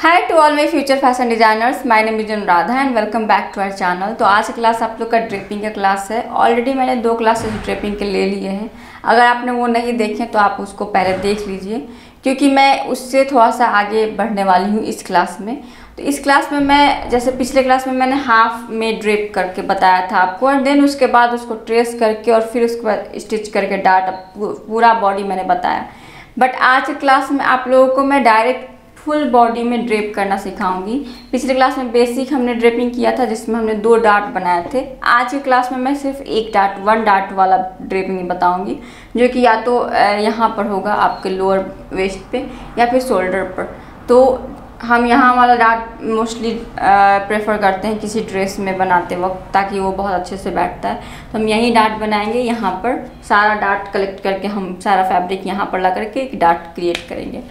Hi to all my future fashion designers my name is Anuradha and welcome back to our channel तो आज class आप लोग का draping का class है. ऑलरेडी मैंने दो क्लासेस ड्रेपिंग के ले लिए हैं. अगर आपने वो नहीं देखे तो आप उसको पहले देख लीजिए, क्योंकि मैं उससे थोड़ा सा आगे बढ़ने वाली हूँ इस क्लास में. तो इस क्लास में मैं, जैसे पिछले क्लास में मैंने हाफ़ में ड्रेप करके बताया था आपको और देन उसके बाद उसको ट्रेस करके और फिर उसके बाद स्टिच करके डाट पूरा बॉडी मैंने बताया. बट आज क्लास में आप लोगों को मैं डायरेक्ट फुल बॉडी में ड्रेप करना सिखाऊँगी। पिछले क्लास में बेसिक हमने ड्रेपिंग किया था, जिसमें हमने दो डार्ट बनाए थे। आज के क्लास में मैं सिर्फ़ एक डार्ट, वन डार्ट वाला ड्रेपिंग बताऊँगी, जो कि या तो यहाँ पर होगा आपके लोअर वेस्ट पे, या फिर शोल्डर पर। तो हम यहाँ वाला डार्ट मोस्टली प्रेफर करते हैं किसी ड्रेस में बनाते वक्त, ताकि वो बहुत अच्छे से बैठता है। तो हम यही डार्ट बनाएँगे यहाँ पर। सारा डार्ट कलेक्ट करके हम, सारा फैब्रिक यहाँ पर ला करके एक डार्ट क्रिएट करेंगे।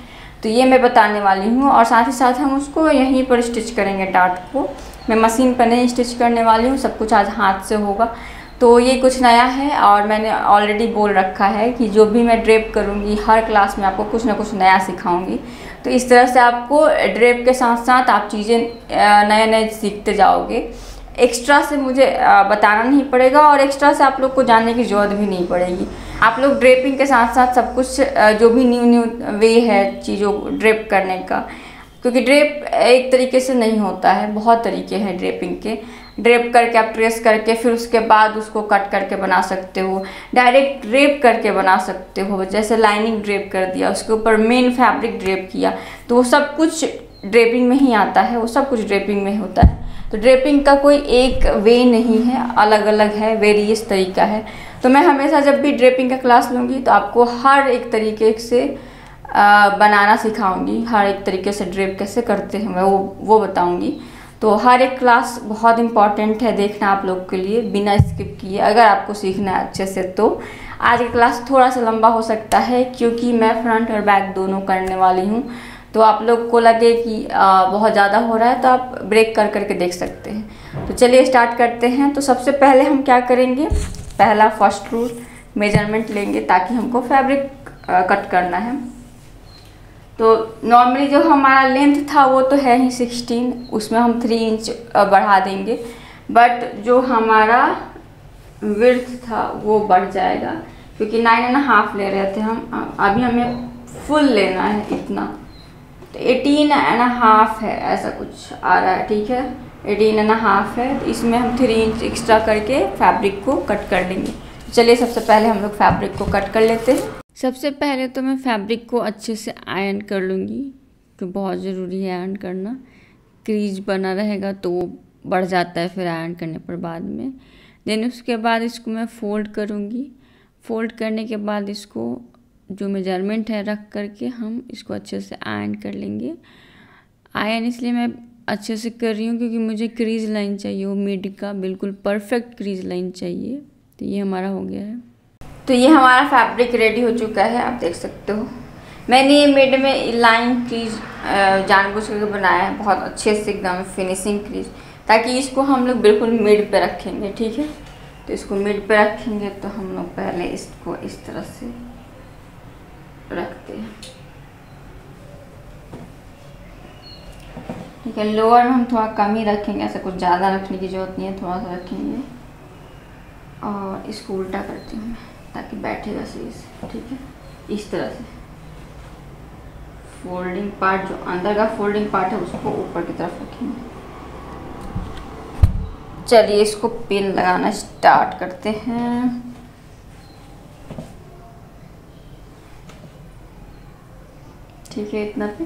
तो ये मैं बताने वाली हूँ और साथ ही साथ हम उसको यहीं पर स्टिच करेंगे डार्ट को। मैं मशीन पर नहीं स्टिच करने वाली हूँ, सब कुछ आज हाथ से होगा। तो ये कुछ नया है और मैंने ऑलरेडी बोल रखा है कि जो भी मैं ड्रेप करूँगी, हर क्लास में आपको कुछ ना कुछ नया सिखाऊँगी। तो इस तरह से आपको ड्रेप के साथ साथ आप चीज़ें नए नए सीखते जाओगे। एक्स्ट्रा से मुझे बताना नहीं पड़ेगा और एक्स्ट्रा से आप लोग को जानने की ज़रूरत भी नहीं पड़ेगी। आप लोग ड्रेपिंग के साथ साथ सब कुछ जो भी न्यू न्यू वे है चीज़ों को ड्रेप करने का, क्योंकि ड्रेप एक तरीके से नहीं होता है, बहुत तरीके हैं ड्रेपिंग के। ड्रेप करके आप ट्रेस करके, फिर उसके बाद उसको कट करके बना सकते हो डायरेक्ट ड्रेप करके बना सकते हो। जैसे लाइनिंग ड्रेप कर दिया, उसके ऊपर मेन फैब्रिक ड्रेप किया तो वो सब कुछ ड्रेपिंग में ही आता है, वो सब कुछ ड्रेपिंग में होता है। तो ड्रेपिंग का कोई एक वे नहीं है अलग अलग है वेरियस तरीका है। तो मैं हमेशा जब भी ड्रेपिंग का क्लास लूँगी तो आपको हर एक तरीके से बनाना सिखाऊँगी। हर एक तरीके से ड्रेप कैसे करते हैं मैं वो वो बताऊँगी। तो हर एक क्लास बहुत इंपॉर्टेंट है देखना आप लोग के लिए बिना स्किप किए। अगर आपको सीखना है अच्छे से तो आज की क्लास थोड़ा सा लंबा हो सकता है क्योंकि मैं फ्रंट और बैक दोनों करने वाली हूँ। तो आप लोग को लगे कि आ, बहुत ज़्यादा हो रहा है तो आप ब्रेक कर करके देख सकते हैं। तो चलिए स्टार्ट करते हैं। तो सबसे पहले हम क्या करेंगे? पहला फ़र्स्ट रूल मेज़रमेंट लेंगे ताकि हमको फैब्रिक कट करना है। तो नॉर्मली जो हमारा लेंथ था वो तो है ही सिक्सटीन उसमें हम थ्री इंच बढ़ा देंगे। बट जो हमारा विर्थ था वो बढ़ जाएगा, क्योंकि नाइन एंड हाफ़ ले रहे थे हम। अभी हमें फुल लेना है इतना। तो एटीन एंड हाफ़ है, ऐसा कुछ आ रहा है, ठीक है? एटीन एंड हाफ़ है तो इसमें हम थ्री इंच एक्स्ट्रा करके फैब्रिक को कट कर लेंगे तो चलिए सबसे पहले हम लोग फैब्रिक को कट कर लेते हैं। सबसे पहले तो मैं फैब्रिक को अच्छे से आयरन कर लूँगी तो बहुत ज़रूरी है आयरन करना। क्रीज बना रहेगा तो वो बढ़ जाता है फिर आयरन करने पर बाद में। देन उसके बाद इसको मैं फ़ोल्ड करूँगी। फ़ोल्ड करने के बाद इसको जो मेज़रमेंट है, रख करके हम इसको अच्छे से आयन कर लेंगे। आयन इसलिए मैं अच्छे से कर रही हूँ क्योंकि मुझे क्रीज लाइन चाहिए, वो मिड का बिल्कुल परफेक्ट क्रीज लाइन चाहिए। तो ये हमारा हो गया है। तो ये हमारा फैब्रिक रेडी हो चुका है, आप देख सकते हो। मैंने ये मिड में लाइन क्रीज जानबूझ करके बनाया है, बहुत अच्छे से एकदम फिनिशिंग क्रीज ताकि इसको हम लोग बिल्कुल मिड पे रखेंगे, ठीक है? तो इसको मिड पे रखेंगे तो हम लोग पहले इसको इस तरह से रखते हैं। ठीक है लोअर में हम थोड़ा कम ही रखेंगे, ऐसा कुछ ज़्यादा रखने की ज़रूरत नहीं है, थोड़ा सा रखेंगे। और इसको उल्टा करती हूँ ताकि बैठेगा सही से ठीक है? इस तरह से। फोल्डिंग पार्ट जो अंदर का फोल्डिंग पार्ट है, उसको ऊपर की तरफ़ रखेंगे। चलिए, इसको पिन लगाना स्टार्ट करते हैं। ठीक है, इतना पे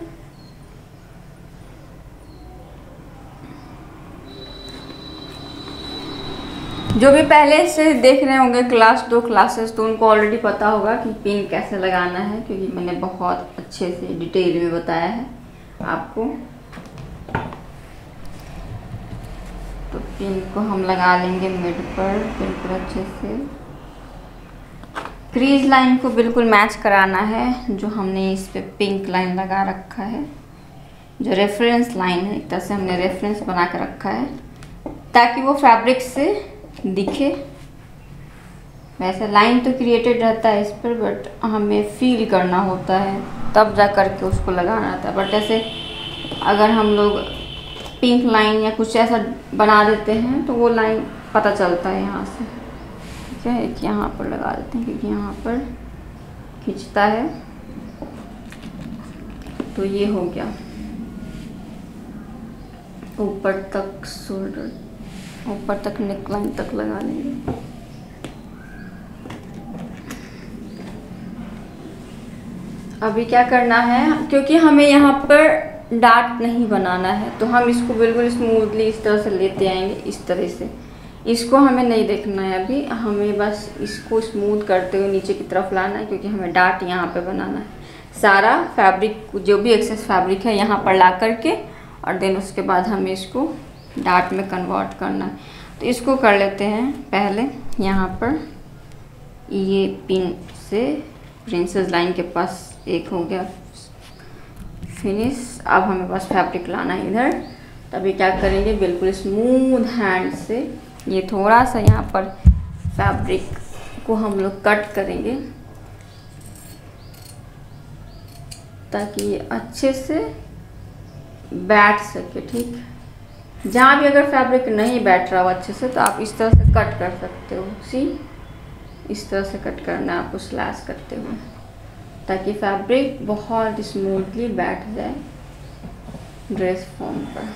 जो भी पहले से देख रहे होंगे क्लास दो क्लासेस तो उनको ऑलरेडी पता होगा कि पिन कैसे लगाना है, क्योंकि मैंने बहुत अच्छे से डिटेल में बताया है आपको। तो पिन को हम लगा लेंगे मिड पर, बिल्कुल अच्छे से। क्रीज लाइन को बिल्कुल मैच कराना है, जो हमने इस पर पिंक लाइन लगा रखा है। जो रेफरेंस लाइन है एक तरह से हमने रेफरेंस बना कर रखा है, ताकि वो फैब्रिक से दिखे। वैसे लाइन तो क्रिएटेड रहता है इस पर बट हमें फील करना होता है, तब जा कर के उसको लगाना रहता है। बट ऐसे अगर हम लोग पिंक लाइन या कुछ ऐसा बना देते हैं तो वो लाइन पता चलता है यहाँ से। ठीक है, एक यहाँ पर लगा देते हैं क्योंकि यहाँ पर खींचता है। तो ये हो गया। ऊपर तक शोल्डर ऊपर तक नेक लाइन तक लगा लेंगे। अभी क्या करना है? क्योंकि हमें यहाँ पर डार्ट नहीं बनाना है तो हम इसको बिल्कुल स्मूथली इस तरह से लेते आएँगे, इस तरह से। इसको हमें नहीं देखना है अभी, हमें बस इसको स्मूथ करते हुए नीचे की तरफ़ लाना है, क्योंकि हमें डार्ट यहाँ पे बनाना है। सारा फैब्रिक जो भी एक्सेस फैब्रिक है, यहाँ पर ला करके, और देन उसके बाद हमें इसको डार्ट में कन्वर्ट करना है। तो इसको कर लेते हैं पहले यहाँ पर। ये पिन से प्रिंसेस लाइन के पास एक हो गया। फिनिश अब हमें बस फैब्रिक लाना है इधर। तभी क्या करेंगे? बिल्कुल स्मूथ हैंड से ये थोड़ा सा यहाँ पर फैब्रिक को हम लोग कट करेंगे। ताकि ये अच्छे से बैठ सके, ठीक? जहाँ भी अगर फैब्रिक नहीं बैठ रहा हो अच्छे से तो आप इस तरह से कट कर सकते हो। सी इस तरह से कट करना है आपको स्लैश करते हुए ताकि फैब्रिक बहुत स्मूथली बैठ जाए ड्रेस फॉर्म पर।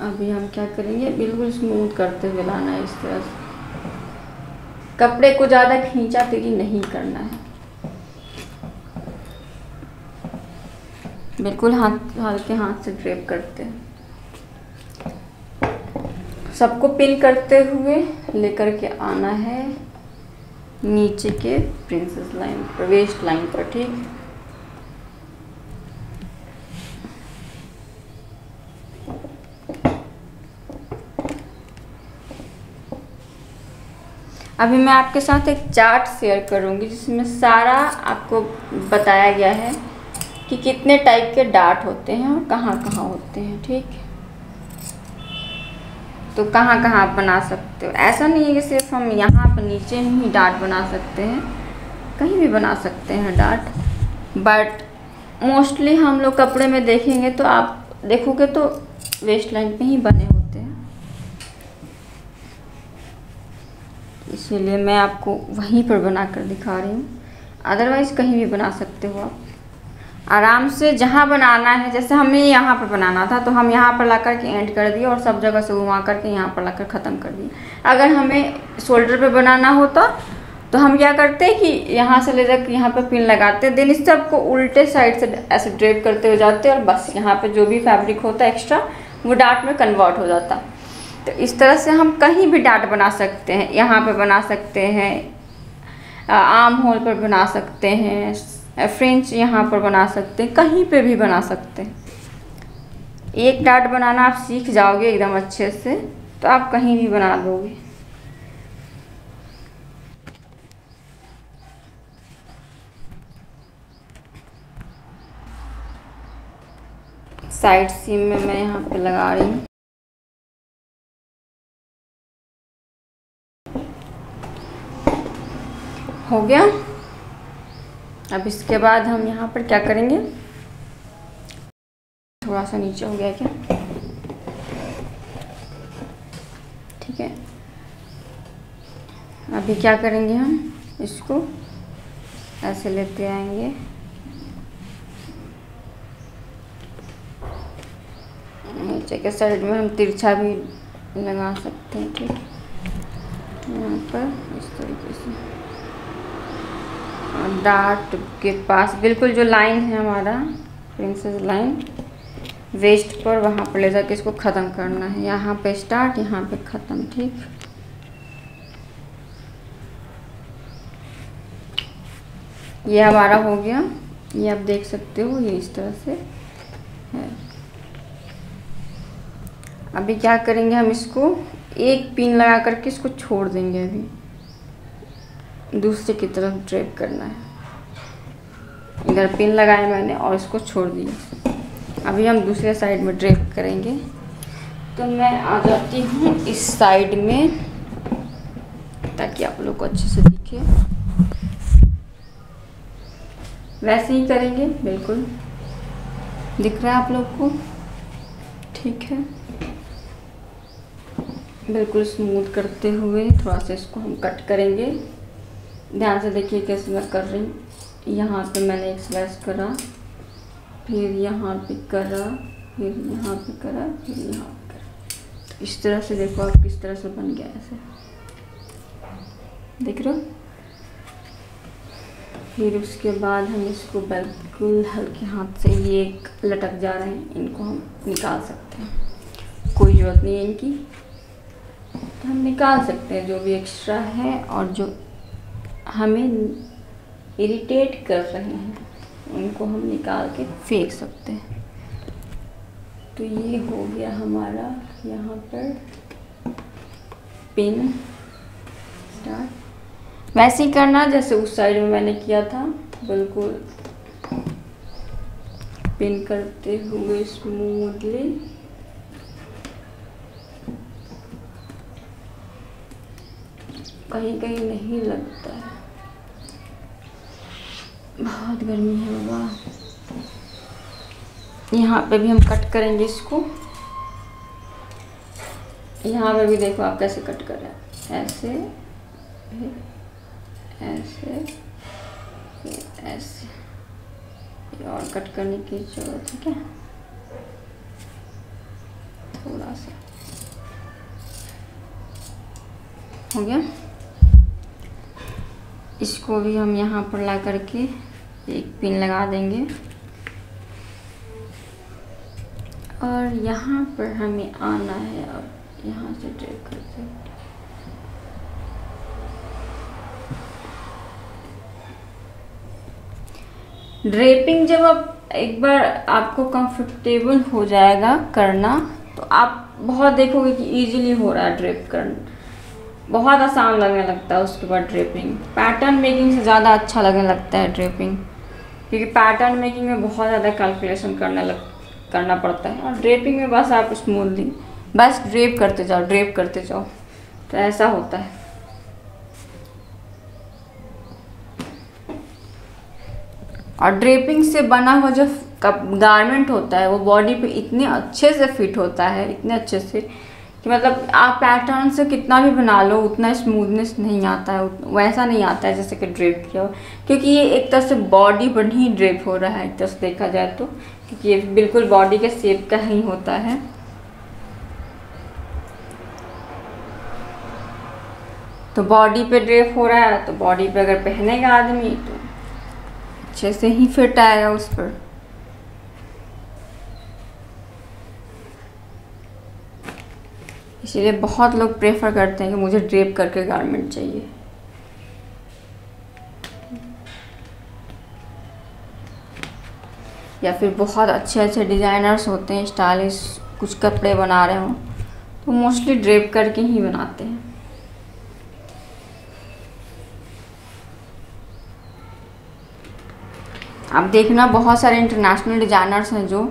अभी हम क्या करेंगे? बिल्कुल स्मूथ करते हुए लाना है इस तरह से। कपड़े को ज़्यादा खींचा तेरी नहीं करना है। बिल्कुल हाथ, हल्के हाथ से ड्रेप करते हैं। सबको पिन करते हुए लेकर के आना है नीचे के प्रिंसेस लाइन पर वेस्ट लाइन पर, ठीक अभी मैं आपके साथ एक चार्ट शेयर करूँगी जिसमें सारा आपको बताया गया है। कि कितने टाइप के डार्ट होते हैं और कहाँ कहाँ होते हैं, ठीक है? तो कहाँ कहाँ आप बना सकते हो? ऐसा नहीं है कि सिर्फ़ हम यहाँ पर नीचे ही डार्ट बना सकते हैं, कहीं भी बना सकते हैं डार्ट बट मोस्टली हम लोग कपड़े में देखेंगे तो आप देखोगे तो वेस्ट लाइन पे ही बने होते हैं। इसीलिए मैं आपको वहीं पर बना कर दिखा रही हूँ। अदरवाइज़ कहीं भी बना सकते हो आप। आराम से जहाँ बनाना है, जैसे हमें यहाँ पर बनाना था तो हम यहाँ पर ला कर के एंड कर दिए और सब जगह से घुमा करके यहाँ पर ला कर ख़त्म कर दिए। अगर हमें शोल्डर पे बनाना होता तो हम क्या करते हैं कि यहाँ से ले जाकर यहाँ पर पिन लगाते देन इस सबको उल्टे साइड से ऐसे ड्रेप करते हुए जाते और बस यहाँ पर जो भी फैब्रिक होता है एक्स्ट्रा वो डाट में कन्वर्ट हो जाता। तो इस तरह से हम कहीं भी डाट बना सकते हैं, यहाँ पर बना सकते हैं आम होल पर बना सकते हैं फ्रेंच यहाँ पर बना सकते हैं कहीं पे भी बना सकते। हैं एक डाट बनाना आप सीख जाओगे एकदम अच्छे से तो आप कहीं भी बना दोगे। साइड सीम में मैं यहाँ पे लगा रही हूँ। हो गया? अब इसके बाद हम यहाँ पर क्या करेंगे? थोड़ा सा नीचे हो गया क्या? ठीक है। अभी क्या करेंगे हम? इसको ऐसे लेते आएँगे। नीचे के साइड में हम तिरछा भी लगा सकते हैं, ठीक यहाँ पर इस तरीके से। डार्ट के पास, बिल्कुल जो लाइन है हमारा प्रिंसेस लाइन वेस्ट पर वहाँ पर ले जाके इसको ख़त्म करना है। यहाँ पे स्टार्ट यहाँ पे ख़त्म, ठीक? ये हमारा हो गया। ये आप देख सकते हो, ये इस तरह से है। अभी क्या करेंगे हम इसको? एक पिन लगा करके इसको छोड़ देंगे अभी। दूसरे की तरफ़ ड्रेप करना है। इधर पिन लगाए मैंने और इसको छोड़ दिया। अभी हम दूसरे साइड में ड्रेप करेंगे। तो मैं आ जाती हूँ इस साइड में, ताकि आप लोग को अच्छे से दिखे। वैसे ही करेंगे, बिल्कुल। दिख रहा है आप लोग को? ठीक है। बिल्कुल स्मूथ करते हुए थोड़ा सा इसको हम कट करेंगे। ध्यान से देखिए कैसे मैं कर रही हूँ। यहाँ पे मैंने एक स्लैश करा, फिर यहाँ पे करा, फिर यहाँ पे करा, फिर यहाँ पे करा। तो इस तरह से देखो आप किस तरह से बन गया ऐसे। देख रहे हो? फिर उसके बाद हम इसको बिल्कुल हल्के हाथ से ये लटक जा रहे हैं, इनको हम निकाल सकते हैं। कोई ज़रूरत नहीं है इनकी। तो हम निकाल सकते हैं जो भी एक्स्ट्रा है और जो हमें इरिटेट कर रहे हैं, उनको हम निकाल के फेंक सकते हैं। तो ये हो गया हमारा यहाँ पर पिन स्टार्ट वैसे ही करना, जैसे उस साइड में मैंने किया था, बिल्कुल पिन करते हुए स्मूथली कहीं कहीं नहीं लगता है। बहुत गर्मी है बाबा। यहाँ पे भी हम कट करेंगे इसको। यहाँ पे भी देखो आप कैसे कट कर रहे हैं। ऐसे ऐसे ऐसे। और कट करने की ज़रूरत है क्या? थोड़ा सा। हो गया? इसको भी हम यहाँ पर ला करके एक पिन लगा देंगे। और यहाँ पर हमें आना है, अब यहाँ से ड्रेप करते ड्रेपिंग जब आप एक बार आपको कंफर्टेबल हो जाएगा करना तो आप बहुत देखोगे कि इजीली हो रहा है ड्रेप करना। बहुत आसान लगने लगता है उसके बाद ड्रेपिंग पैटर्न मेकिंग से ज़्यादा अच्छा लगने लगता है ड्रेपिंग क्योंकि पैटर्न मेकिंग में बहुत ज़्यादा कैलकुलेशन करने लग, करना पड़ता है और ड्रेपिंग में बस आप स्मूथली बस ड्रेप करते जाओ ड्रेप करते जाओ तो ऐसा होता है। और ड्रेपिंग से बना हुआ जो गारमेंट होता है, वो बॉडी पे इतने अच्छे से फिट होता है, इतने अच्छे से कि मतलब आप पैटर्न से कितना भी बना लो, उतना स्मूथनेस नहीं आता है वैसा नहीं आता है जैसे कि ड्रेप किया हो। क्योंकि ये एक तरह से बॉडी पर ही ड्रेप हो रहा है, एक तरह से देखा जाए तो। क्योंकि ये बिल्कुल बॉडी के शेप का ही होता है। तो बॉडी पे ड्रेप हो रहा है तो बॉडी पे अगर पहनेगा आदमी तो अच्छे से ही फिट आएगा उस पर। इसीलिए बहुत लोग प्रेफर करते हैं कि मुझे ड्रेप करके गारमेंट चाहिए। या फिर बहुत अच्छे अच्छे डिज़ाइनर्स होते हैं स्टाइलिश कुछ कपड़े बना रहे हों तो मोस्टली ड्रेप करके ही बनाते हैं। अब देखना, बहुत सारे इंटरनेशनल डिज़ाइनर्स हैं जो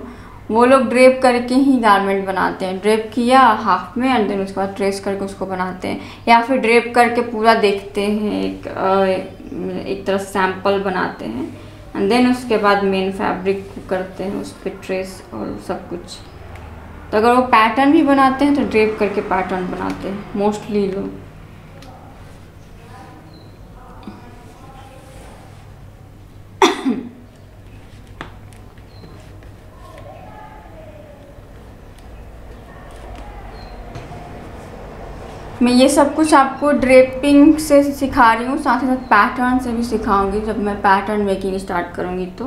वो लोग ड्रेप करके ही गारमेंट बनाते हैं। ड्रेप किया हाफ़ में एंड देन उसके बाद ट्रेस करके उसको बनाते हैं। या फिर ड्रेप करके पूरा देखते हैं, एक एक तरह सैंपल बनाते हैं। एंड देन उसके बाद मेन फैब्रिक करते हैं, उस पर ट्रेस और सब कुछ। तो अगर वो पैटर्न भी बनाते हैं तो ड्रेप करके पैटर्न बनाते हैं मोस्टली लोग। मैं ये सब कुछ आपको ड्रेपिंग से सिखा रही हूँ, साथ ही साथ पैटर्न से भी सिखाऊँगी। जब मैं पैटर्न मेकिंग स्टार्ट करूँगी तो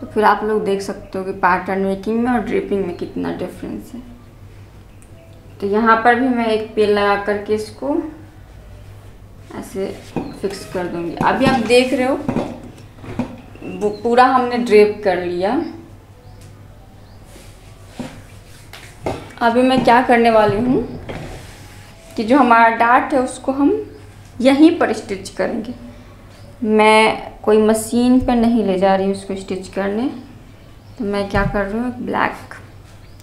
तो फिर आप लोग देख सकते हो कि पैटर्न मेकिंग में और ड्रेपिंग में कितना डिफरेंस है। तो यहाँ पर भी मैं एक पेन लगा करके इसको ऐसे फिक्स कर दूँगी। अभी आप देख रहे हो, वो पूरा हमने ड्रेप कर लिया। अभी मैं क्या करने वाली हूँ कि जो हमारा डार्ट है उसको हम यहीं पर स्टिच करेंगे। मैं कोई मशीन पर नहीं ले जा रही हूँ उसको स्टिच करने। तो मैं क्या कर रही हूँ ब्लैक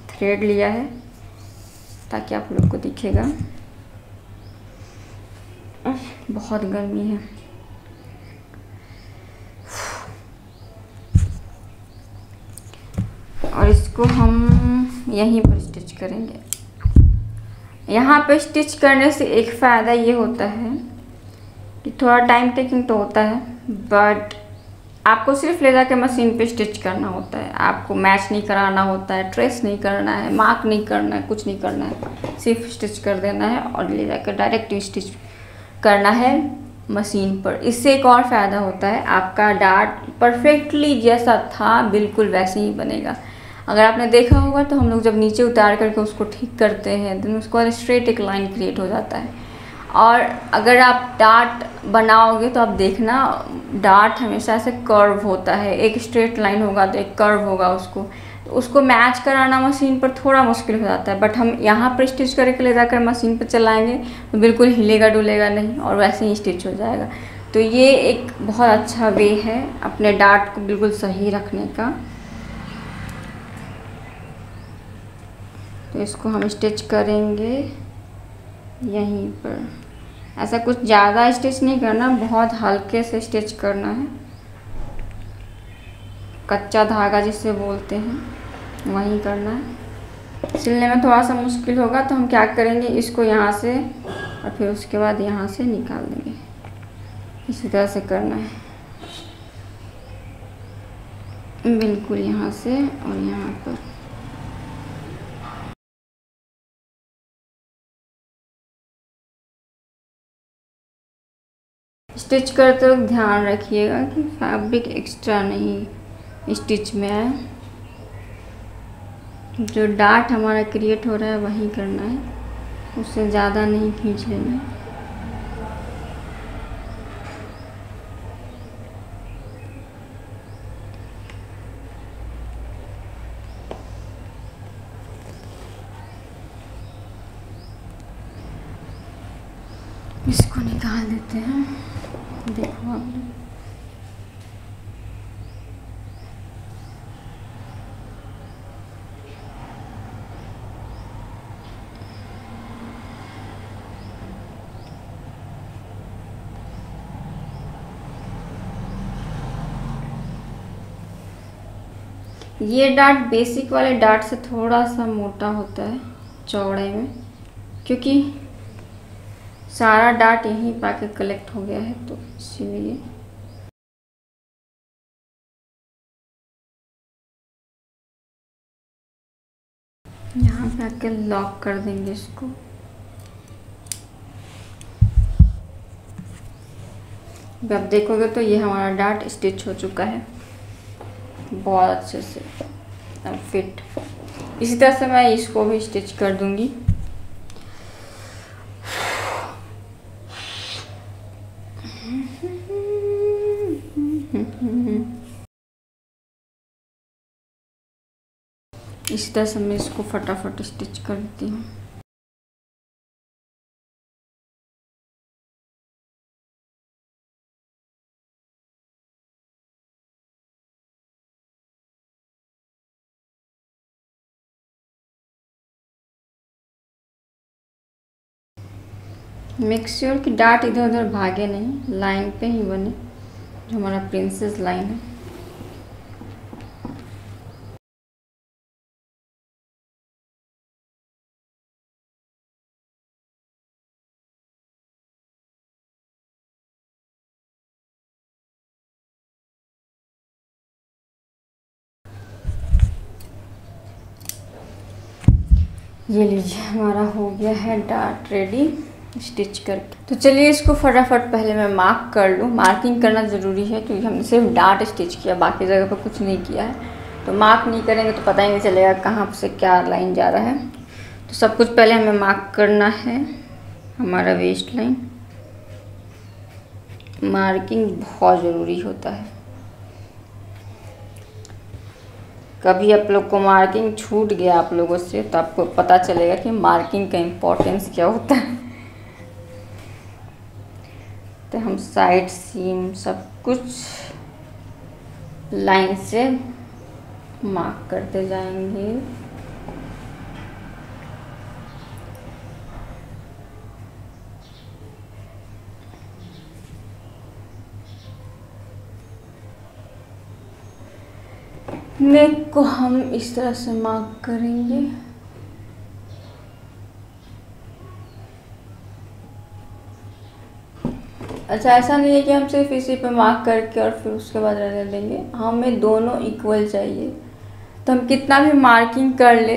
थ्रेड लिया है, ताकि आप लोग को दिखेगा। बहुत गर्मी है। और इसको हम यहीं पर स्टिच करेंगे। यहाँ पे स्टिच करने से एक फ़ायदा ये होता है कि थोड़ा टाइम टेकिंग तो होता है बट आपको सिर्फ़ ले जाकर मशीन पे स्टिच करना होता है। आपको मैच नहीं कराना होता है ट्रेस नहीं करना है मार्क नहीं करना है, कुछ नहीं करना है। सिर्फ़ स्टिच कर देना है और ले जाकर डायरेक्ट स्टिच करना है मशीन पर। इससे एक और फ़ायदा होता है, आपका डार्ट परफेक्टली जैसा था, बिल्कुल वैसे ही बनेगा। अगर आपने देखा होगा तो हम लोग जब नीचे उतार करके उसको ठीक करते हैं तो उसको स्ट्रेट एक लाइन क्रिएट हो जाता है। और अगर आप डार्ट बनाओगे तो आप देखना डार्ट हमेशा से कर्व होता है। एक स्ट्रेट लाइन होगा तो एक कर्व होगा उसको। तो उसको मैच कराना मशीन पर थोड़ा मुश्किल हो जाता है। बट हम यहाँ पर स्टिच करके ले जाकर मशीन पर चलाएँगे तो बिल्कुल हिलेगा डुलेगा नहीं और वैसे ही स्टिच हो जाएगा। तो ये एक बहुत अच्छा वे है अपने डार्ट को बिल्कुल सही रखने का। तो इसको हम स्टिच करेंगे यहीं पर। ऐसा कुछ ज़्यादा स्टिच नहीं करना, बहुत हल्के से स्टिच करना है। कच्चा धागा जिसे बोलते हैं, वहीं करना है। सिलने में थोड़ा सा मुश्किल होगा तो हम क्या करेंगे, इसको यहाँ से और फिर उसके बाद यहाँ से निकाल देंगे। इसी तरह से करना है। बिल्कुल यहाँ से और यहाँ पर। स्टिच करते वक्त ध्यान रखिएगा कि फैब्रिक एक्स्ट्रा नहीं स्टिच में आए जो डार्ट हमारा क्रिएट हो रहा है, वही करना है। उससे ज़्यादा नहीं खींच लेना। है इसको निकाल देते हैं देखो आप ये डार्ट बेसिक वाले डार्ट से थोड़ा सा मोटा होता है चौड़े में, क्योंकि सारा डाट यहीं पाके कलेक्ट हो गया है तो इसीलिए। यहाँ पे आके लॉक कर देंगे इसको। अब देखोगे तो ये हमारा डाट स्टिच हो चुका है। बहुत अच्छे से अब फिट इसी तरह से मैं इसको भी स्टिच कर दूँगी. इसी तरह से मैं इसको फटाफट स्टिच कर देती हूँ. मेक श्योर कि डार्ट इधर उधर भागे नहीं लाइन पे ही बने, जो हमारा प्रिंसेस लाइन है। ये लीजिए, हमारा हो गया है डार्ट रेडी स्टिच करके। तो चलिए इसको फटाफट पहले मैं मार्क कर लूँ। मार्किंग करना ज़रूरी है क्योंकि हमने सिर्फ़ डार्ट स्टिच किया, बाकी जगह पर कुछ नहीं किया है। तो मार्क नहीं करेंगे तो पता ही नहीं चलेगा कहाँ से क्या लाइन जा रहा है। तो सब कुछ पहले हमें मार्क करना है, हमारा वेस्ट लाइन मार्किंग बहुत ज़रूरी होता है। कभी आप लोग को मार्किंग छूट गया आप लोगों से तो आपको पता चलेगा कि मार्किंग का इम्पोर्टेंस क्या होता है। तो हम साइड सीम सब कुछ लाइन से मार्क करते जाएँगे। नेक को हम इस तरह से मार्क करेंगे। अच्छा ऐसा नहीं है कि हम सिर्फ़ इसी पे मार्क करके और फिर उसके बाद रहने देंगे हमें दोनों इक्वल चाहिए। तो हम कितना भी मार्किंग कर ले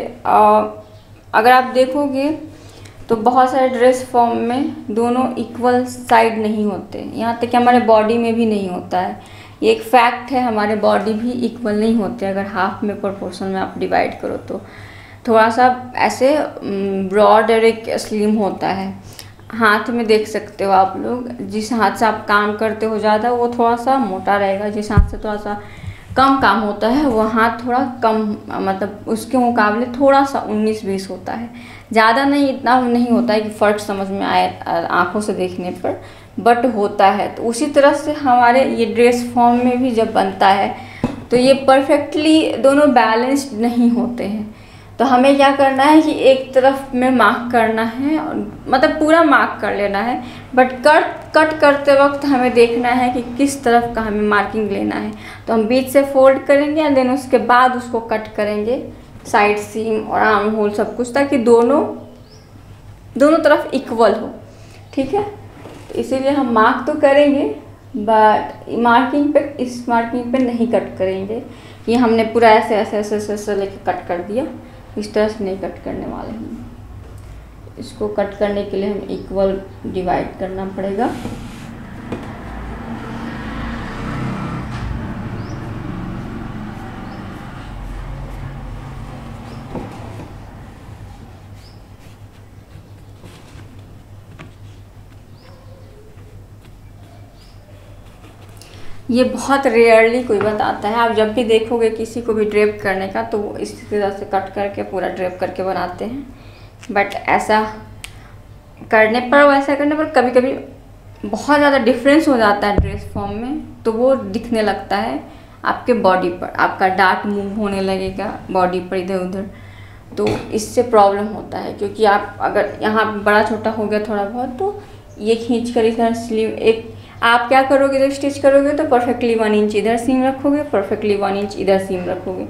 अगर आप देखोगे तो बहुत सारे ड्रेस फॉर्म में दोनों इक्वल साइड नहीं होते। यहाँ तक कि हमारे बॉडी में भी नहीं होता है। ये एक फैक्ट है, हमारे बॉडी भी इक्वल नहीं होते अगर हाफ़ में प्रोपोर्शन में आप डिवाइड करो तो। थोड़ा सा ऐसे ब्रॉड और एक स्लिम होता है। हाथ में देख सकते हो आप लोग। जिस हाथ से आप काम करते हो ज़्यादा, वो थोड़ा सा मोटा रहेगा। जिस हाथ से थोड़ा सा कम काम होता है, वो हाथ थोड़ा कम मतलब उसके मुकाबले थोड़ा सा उन्नीस बीस होता है। ज़्यादा नहीं, इतना नहीं होता है कि फ़र्क समझ में आए आँखों से देखने पर, बट होता है। तो उसी तरह से हमारे ये ड्रेस फॉर्म में भी जब बनता है तो ये परफेक्टली दोनों बैलेंस्ड नहीं होते हैं। तो हमें क्या करना है कि एक तरफ़ में मार्क करना है मतलब पूरा मार्क कर लेना है बट कट कट करते वक्त हमें देखना है कि किस तरफ़ का हमें मार्किंग लेना है। तो हम बीच से फोल्ड करेंगे एंड देन उसके बाद उसको कट करेंगे साइड सीम और आर्म होल सब कुछ ताकि दोनों दोनों तरफ़ इक्वल हो। ठीक है? तो इसीलिए हम मार्क तो करेंगे बट मार्किंग पे इस मार्किंग पे नहीं कट करेंगे। ये हमने पूरा ऐसे ऐसे ऐसे, ऐसे लेके कट कर दिया। इस तरह से नहीं कट करने वाले हैं। इसको कट करने के लिए हम इक्वल डिवाइड करना पड़ेगा। ये बहुत रेयरली कोई बताता है। आप जब भी देखोगे किसी को भी ड्रेप करने का तो वो इस तरह से कट करके, पूरा ड्रेप करके बनाते हैं। बट ऐसा करने पर वैसा करने पर कभी कभी बहुत ज़्यादा डिफरेंस हो जाता है ड्रेस फॉर्म में तो वो दिखने लगता है आपके बॉडी पर। आपका डार्क मूव होने लगेगा बॉडी पर इधर उधर तो इससे प्रॉब्लम होता है, क्योंकि आप अगर यहाँ बड़ा छोटा हो गया थोड़ा बहुत तो ये खींच कर इधर स्लीव एक आप क्या करोगे जब स्टिच करोगे तो परफेक्टली वन इंच इधर सीम रखोगे परफेक्टली वन इंच इधर सीम रखोगे।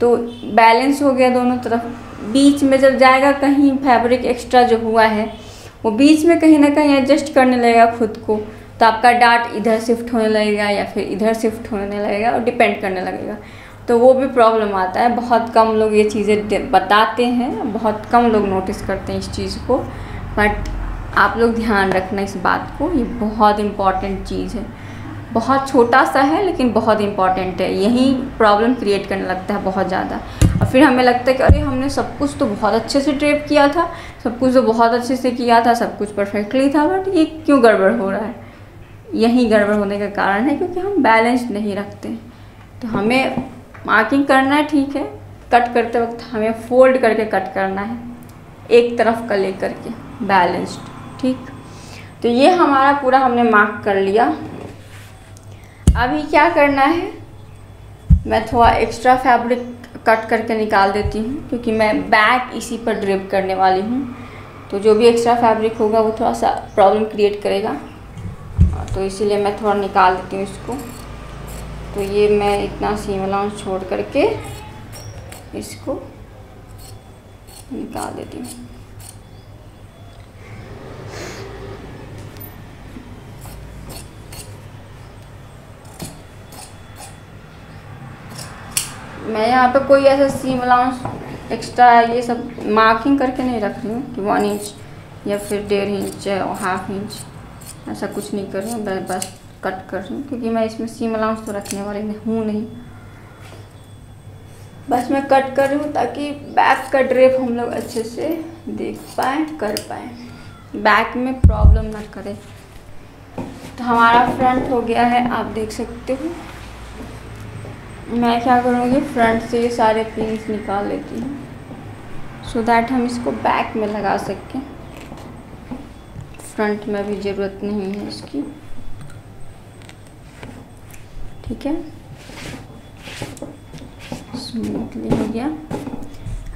तो बैलेंस हो गया दोनों तरफ़। बीच में जब जाएगा, कहीं फैब्रिक एक्स्ट्रा जो हुआ है, वो बीच में कहीं ना कहीं एडजस्ट करने लगेगा खुद को। तो आपका डार्ट इधर शिफ्ट होने लगेगा या फिर इधर शिफ्ट होने लगेगा और डिपेंड करने लगेगा। तो वो भी प्रॉब्लम आता है। बहुत कम लोग ये चीज़ें बताते हैं, बहुत कम लोग नोटिस करते हैं इस चीज़ को। बट आप लोग ध्यान रखना इस बात को, ये बहुत इंपॉर्टेंट चीज़ है। बहुत छोटा सा है, लेकिन बहुत इंपॉर्टेंट है। यही प्रॉब्लम क्रिएट करने लगता है बहुत ज़्यादा। और फिर हमें लगता है कि अरे, हमने सब कुछ तो बहुत अच्छे से ट्रेप किया था। सब कुछ तो बहुत अच्छे से किया था, सब कुछ परफेक्टली था बट ये क्यों गड़बड़ हो रहा है? यही गड़बड़ होने का कारण है, क्योंकि हम बैलेंस नहीं रखते। तो हमें मार्किंग करना है, ठीक है। कट करते वक्त हमें फोल्ड करके कट करना है। एक तरफ़ का लेकर के बैलेंस्ड ठीक? तो ये हमारा पूरा हमने मार्क कर लिया। अभी क्या करना है? मैं थोड़ा एक्स्ट्रा फैब्रिक कट करके निकाल देती हूँ, क्योंकि मैं बैक इसी पर ड्रिप करने वाली हूँ। तो जो भी एक्स्ट्रा फैब्रिक होगा, वो थोड़ा सा प्रॉब्लम क्रिएट करेगा। तो इसीलिए मैं थोड़ा निकाल देती हूँ इसको। तो ये मैं इतना सीम अलाउंस छोड़ करके इसको निकाल देती हूँ। मैं यहाँ पे कोई ऐसा सीम अलाउंस एक्स्ट्रा ये सब मार्किंग करके नहीं रख रही हूँ कि वन इंच या फिर डेढ़ इंच और हाफ़ इंच ऐसा कुछ नहीं कर रही हूँ, बस कट कर रही हूँ, क्योंकि मैं इसमें सीम अलाउंस तो रखने वाली हूँ नहीं। बस मैं कट कर रही हूँ ताकि बैक का ड्रेप हम लोग अच्छे से देख पाए, कर पाए। बैक में प्रॉब्लम ना करे। तो हमारा फ्रंट हो गया है, आप देख सकते हो। मैं क्या करूँगी? फ्रंट से सारे पिंस निकाल लेती हूँ। सो दैट हम इसको बैक में लगा सकें फ्रंट में भी ज़रूरत नहीं है इसकी। ठीक है? स्मूथली हो गया।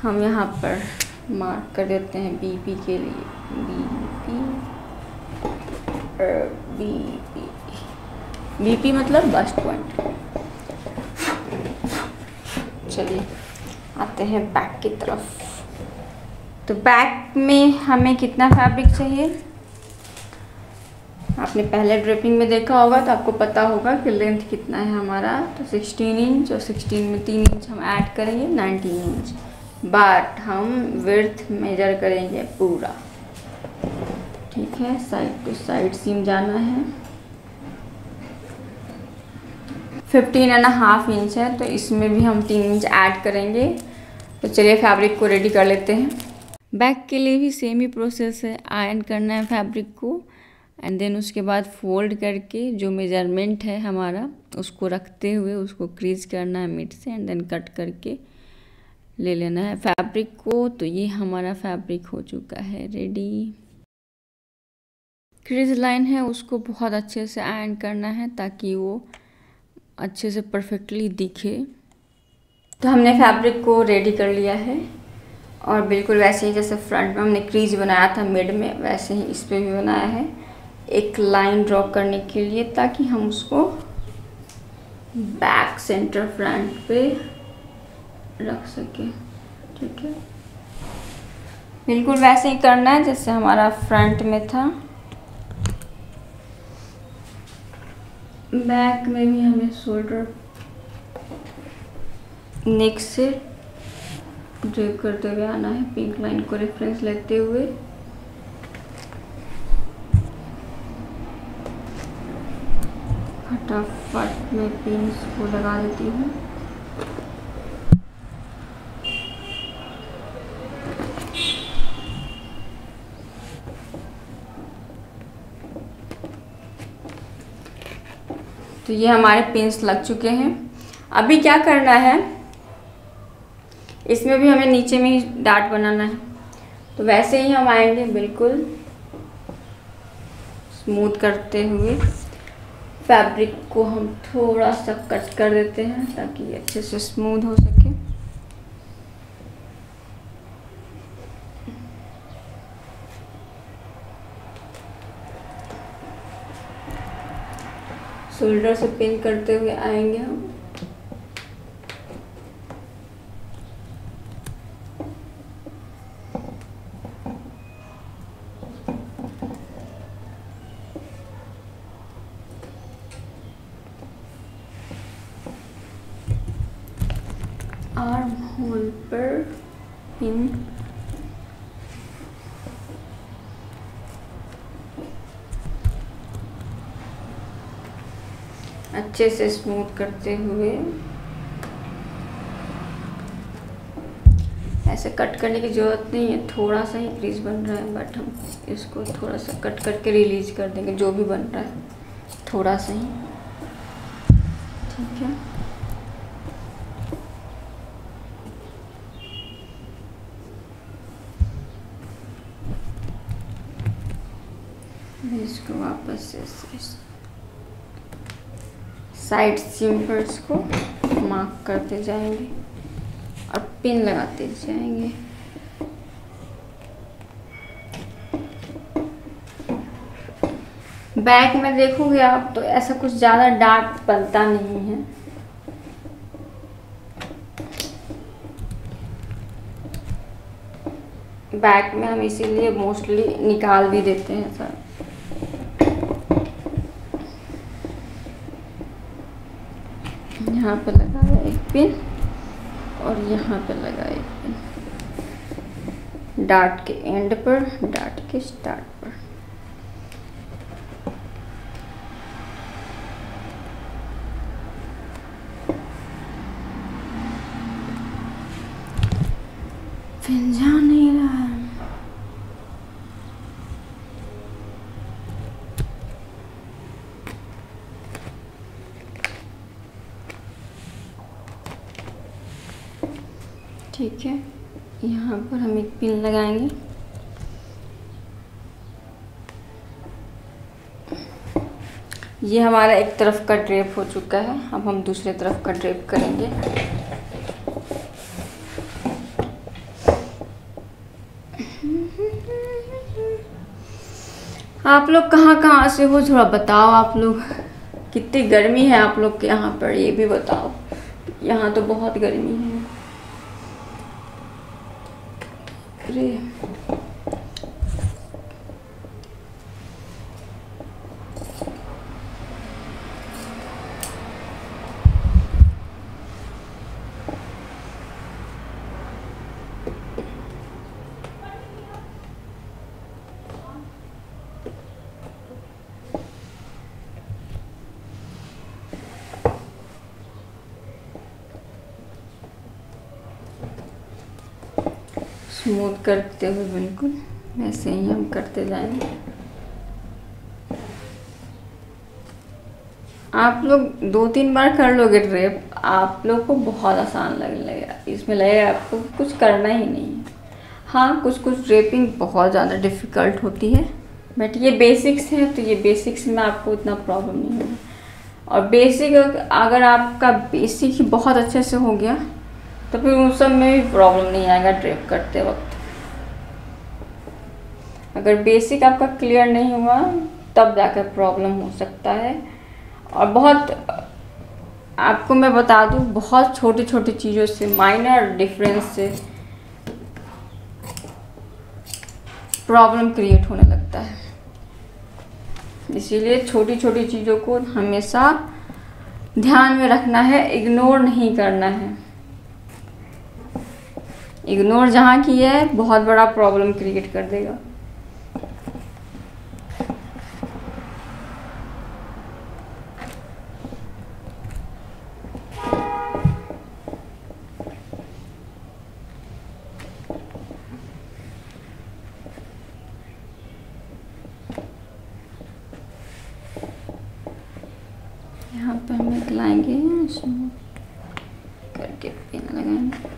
हम यहाँ पर मार्क कर देते हैं बीपी के लिए। बीपी बीपी बीपी मतलब बस्ट पॉइंट चलिए, आते हैं बैक की तरफ़। तो बैक में हमें कितना फैब्रिक चाहिए? आपने पहले ड्रेपिंग में देखा होगा तो आपको पता होगा कि लेंथ कितना है हमारा। तो 16 इंच और 16 में तीन इंच हम ऐड करेंगे 19 इंच बट हम विर्थ मेजर करेंगे पूरा। ठीक है साइड टू साइड सीम जाना है। फिफ्टीन एंड हाफ़ इंच है तो इसमें भी हम तीन इंच ऐड करेंगे। तो चलिए फैब्रिक को रेडी कर लेते हैं। बैक के लिए भी सेम ही प्रोसेस है आयन करना है फैब्रिक को एंड देन उसके बाद फोल्ड करके जो मेज़रमेंट है हमारा, उसको रखते हुए उसको क्रीज करना है मिड से एंड देन कट करके ले लेना है फैब्रिक को। तो ये हमारा फैब्रिक हो चुका है रेडी क्रीज लाइन है, उसको बहुत अच्छे से आयन करना है ताकि वो अच्छे से परफेक्टली दिखे। तो हमने फैब्रिक को रेडी कर लिया है। और बिल्कुल वैसे ही जैसे फ्रंट में हमने क्रीज बनाया था मिड में, वैसे ही इस पर भी बनाया है। एक लाइन ड्रॉ करने के लिए ताकि हम उसको बैक सेंटर फ्रंट पे रख सके। ठीक है? बिल्कुल वैसे ही करना है जैसे हमारा फ्रंट में था। बैक में भी हमें शोल्डर नेक से ड्रेप करते हुए आना है। पिंक लाइन को रेफरेंस लेते हुए। फटाफट मैं पिंस को लगा देती हूँ। तो ये हमारे पिंस लग चुके हैं। अभी क्या करना है? इसमें भी हमें नीचे में ही डाट बनाना है। तो वैसे ही हम आएँगे बिल्कुल स्मूथ करते हुए। फैब्रिक को हम थोड़ा सा कट कर देते हैं ताकि अच्छे से स्मूथ हो सके। शोल्डर से पिन करते हुए आएँगे हम आर्म होल पर पिन अच्छे से स्मूथ करते हुए। ऐसे कट करने की ज़रूरत नहीं है थोड़ा सा ही क्रीज बन रहा है बट हम इसको थोड़ा सा कट करके रिलीज़ कर देंगे, जो भी बन रहा है, थोड़ा सा ही। ठीक है इसको वापस से साइड सिम्पर्स को मार्क करते जाएँगे और पिन लगाते जाएँगे। बैक में देखोगे आप तो ऐसा कुछ ज़्यादा डार्क बनता नहीं है। बैक में हम इसीलिए मोस्टली निकाल भी देते हैं सर। यहाँ पे लगाया एक पिन और यहाँ पे लगाया एक पिन। डार्ट के एंड पर डार्ट के स्टार्ट पर फिर जा नहीं रहा है ठीक है यहाँ पर हम एक पिन लगाएँगे। ये हमारा एक तरफ़ का ड्रेप हो चुका है। अब हम दूसरे तरफ़ का ड्रेप करेंगे। आप लोग कहाँ कहाँ से हो? थोड़ा बताओ आप लोग। कितनी गर्मी है आप लोग के यहाँ पर, ये भी बताओ। यहाँ तो बहुत गर्मी है। Peraí. स्मूथ करते हुए बिल्कुल ऐसे ही हम करते जाएँगे आप लोग दो तीन बार कर लोगे ड्रेप आप लोग को बहुत आसान लगने लगेगा। इसमें लगेगा आपको कुछ करना ही नहीं है। हाँ कुछ कुछ ड्रेपिंग बहुत ज़्यादा डिफ़िकल्ट होती है बट ये बेसिक्स हैं तो ये बेसिक्स में आपको इतना प्रॉब्लम नहीं होगा। और बेसिक अगर आपका बेसिक ही बहुत अच्छे से हो गया तो फिर उन सब में भी प्रॉब्लम नहीं आएगा ड्रेप करते वक्त। अगर बेसिक आपका क्लियर नहीं हुआ, तब जाकर प्रॉब्लम हो सकता है। और बहुत, आपको मैं बता दूँ, बहुत छोटी छोटी चीज़ों से माइनर डिफरेंस से प्रॉब्लम क्रिएट होने लगता है। इसीलिए छोटी छोटी चीज़ों को हमेशा ध्यान में रखना है इग्नोर नहीं करना है। इग्नोर जहाँ की है बहुत बड़ा प्रॉब्लम क्रिएट कर देगा यहाँ पे हम एक लाएँगे इसमें करके पिन लगाएँगे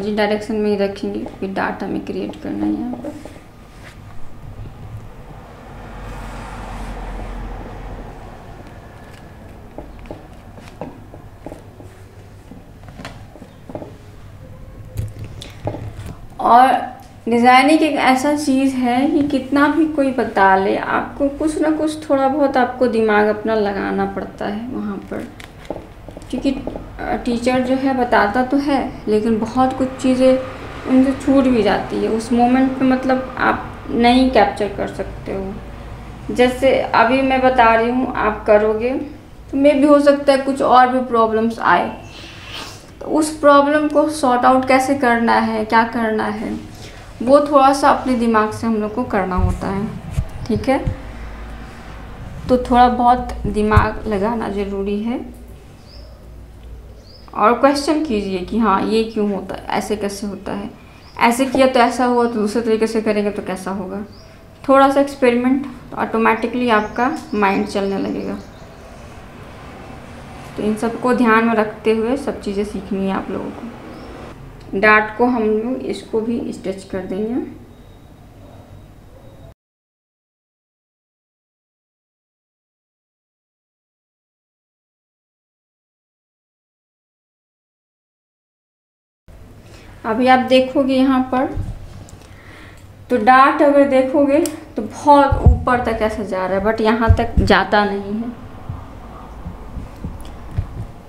अपोजिट डायरेक्शन में ही रखेंगे, फिर डाटा में क्रिएट करना है यहाँ पर। और डिज़ाइनिंग एक ऐसा चीज़ है कि कितना भी कोई बता ले, आपको कुछ ना कुछ थोड़ा बहुत आपको दिमाग अपना लगाना पड़ता है वहाँ पर। क्योंकि टीचर जो है बताता तो है, लेकिन बहुत कुछ चीज़ें उनसे छूट भी जाती है। उस मोमेंट पे मतलब आप नहीं कैप्चर कर सकते हो। जैसे अभी मैं बता रही हूँ, आप करोगे तो मे भी हो सकता है कुछ और भी प्रॉब्लम्स आए। तो उस प्रॉब्लम को सॉर्ट आउट कैसे करना है, क्या करना है, वो थोड़ा सा अपने दिमाग से हम लोग को करना होता है। ठीक है? तो थोड़ा बहुत दिमाग लगाना ज़रूरी है। और क्वेश्चन कीजिए कि हाँ ये क्यों होता है? ऐसे कैसे होता है? ऐसे किया तो ऐसा हुआ तो दूसरे तरीके से करेंगे तो कैसा होगा? थोड़ा सा एक्सपेरिमेंट तो ऑटोमेटिकली आपका माइंड चलने लगेगा। तो इन सबको ध्यान में रखते हुए सब चीज़ें सीखनी है आप लोगों को। डाट को हम लोग इसको भी स्टिच कर देंगे। अभी आप देखोगे यहाँ पर तो डार्ट अगर देखोगे तो बहुत ऊपर तक ऐसा जा रहा है बट यहाँ तक जाता नहीं है।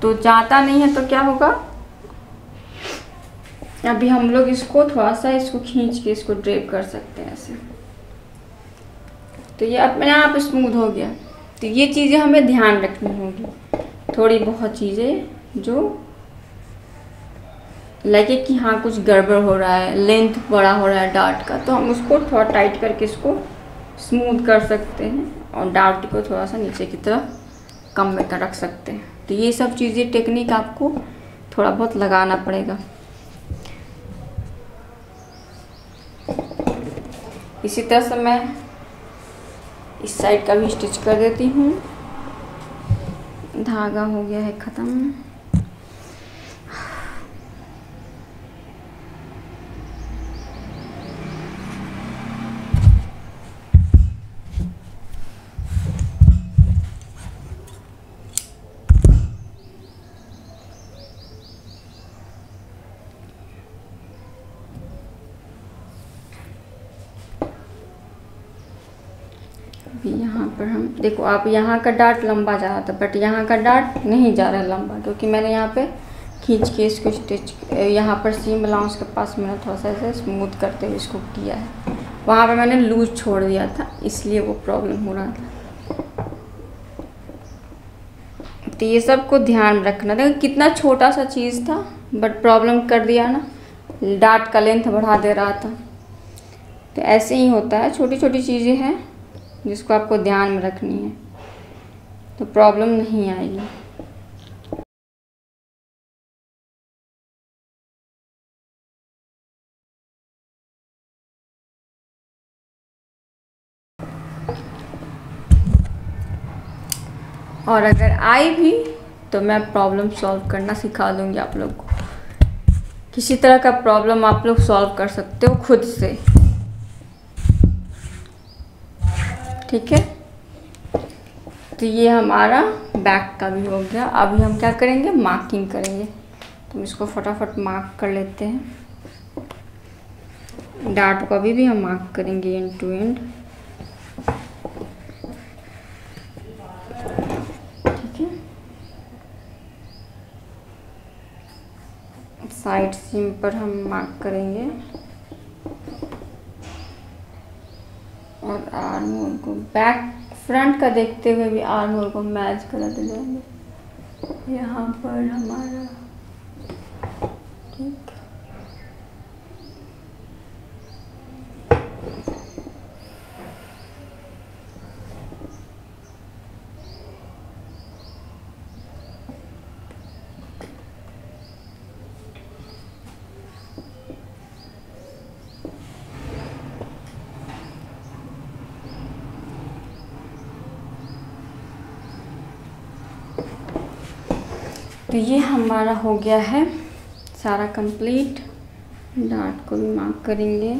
तो जाता नहीं है तो क्या होगा? अभी हम लोग इसको थोड़ा सा इसको खींच के इसको ड्रेप कर सकते हैं ऐसे। तो ये अपने आप स्मूथ हो गया। तो ये चीज़ें हमें ध्यान रखनी होगी। थोड़ी बहुत चीज़ें जो लगे कि हाँ कुछ गड़बड़ हो रहा है लेंथ बड़ा हो रहा है डार्ट का तो हम उसको थोड़ा टाइट करके इसको स्मूथ कर सकते हैं और डार्ट को थोड़ा सा नीचे की तरफ़ कम में कर रख सकते हैं। तो ये सब चीज़ें टेक्निक आपको थोड़ा बहुत लगाना पड़ेगा। इसी तरह से मैं इस साइड का भी स्टिच कर देती हूँ। धागा हो गया है ख़त्म अभी यहाँ पर हम देखो, आप यहाँ का डार्ट लंबा जा रहा था बट यहाँ का डार्ट नहीं जा रहा लंबा, क्योंकि मैंने यहाँ पे खींच के इसको स्टिच यहाँ पर सीम अलाउंस के पास मैंने थोड़ा सा ऐसे स्मूथ करते हुए इसको किया है। वहाँ पर मैंने लूज छोड़ दिया था, इसलिए वो प्रॉब्लम हो रहा था। तो ये सबको ध्यान रखना। देखो, कितना छोटा सा चीज़ था बट प्रॉब्लम कर दिया ना। डार्ट का लेंथ बढ़ा दे रहा था। तो ऐसे ही होता है छोटी छोटी चीज़ें हैं। जिसको आपको ध्यान में रखनी है। तो प्रॉब्लम नहीं आएगी। और अगर आई भी तो मैं प्रॉब्लम सॉल्व करना सिखा दूँगी आप लोग को। किसी तरह का प्रॉब्लम आप लोग सॉल्व कर सकते हो खुद से। ठीक है? तो ये हमारा बैक का भी हो गया। अभी हम क्या करेंगे? मार्किंग करेंगे। तो इसको फटाफट मार्क कर लेते हैं। डार्ट को अभी भी हम मार्क करेंगे एंड टू एंड ठीक है? साइड सीम पर हम मार्क करेंगे। और आर्म होल को बैक फ्रंट का देखते हुए भी आर्म होल को मैच कराते जाएँगे। यहाँ पर हमारा, ठीक तो ये हमारा हो गया है सारा कंप्लीट। डार्ट को भी मार्क करेंगे।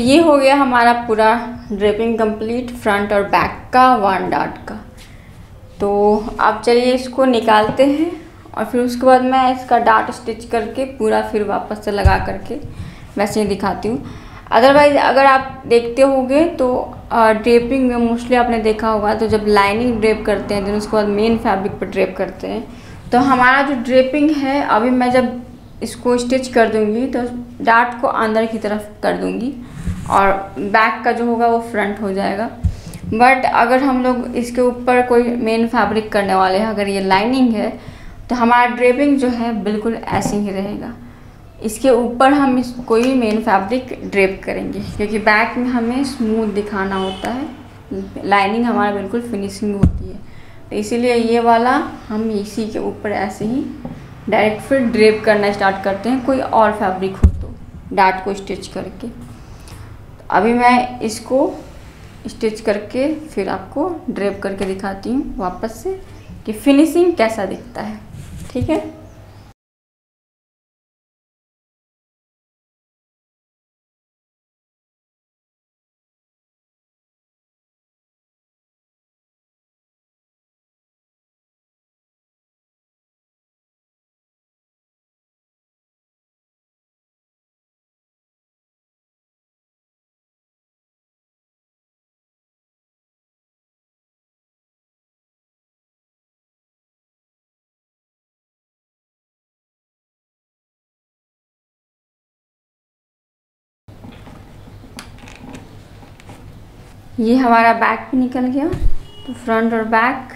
तो ये हो गया हमारा पूरा ड्रेपिंग कंप्लीट फ्रंट और बैक का वन डार्ट का। तो अब चलिए इसको निकालते हैं और फिर उसके बाद मैं इसका डार्ट स्टिच करके पूरा फिर वापस से लगा करके वैसे ही दिखाती हूँ। अदरवाइज़ अगर आप देखते होंगे तो ड्रेपिंग में मोस्टली आपने देखा होगा तो जब लाइनिंग ड्रेप करते हैं तो उसके बाद मेन फैब्रिक पर ड्रेप करते हैं। तो हमारा जो ड्रेपिंग है, अभी मैं जब इसको स्टिच कर दूँगी तो डार्ट को अंदर की तरफ़ कर दूँगी। और बैक का जो होगा वो फ्रंट हो जाएगा। बट अगर हम लोग इसके ऊपर कोई मेन फैब्रिक करने वाले हैं, अगर ये लाइनिंग है तो हमारा ड्रेपिंग जो है बिल्कुल ऐसे ही रहेगा। इसके ऊपर हम इस कोई भी मेन फैब्रिक ड्रेप करेंगे, क्योंकि बैक में हमें स्मूथ दिखाना होता है। लाइनिंग हमारा बिल्कुल फिनिशिंग होती है। तो इसीलिए ये वाला हम इसी के ऊपर ऐसे ही डायरेक्ट फिर ड्रेप करना स्टार्ट करते हैं, कोई और फैब्रिक हो तो। डाट को स्टिच करके। अभी मैं इसको स्टिच करके फिर आपको ड्रेप करके दिखाती हूँ वापस से कि फिनिशिंग कैसा दिखता है। ठीक है? ये हमारा बैक भी निकल गया तो फ्रंट और बैक।